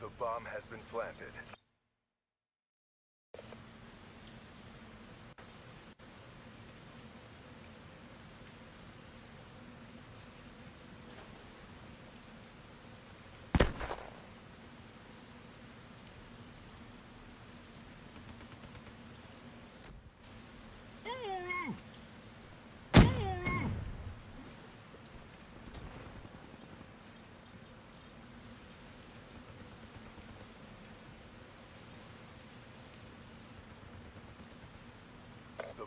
The bomb has been planted. The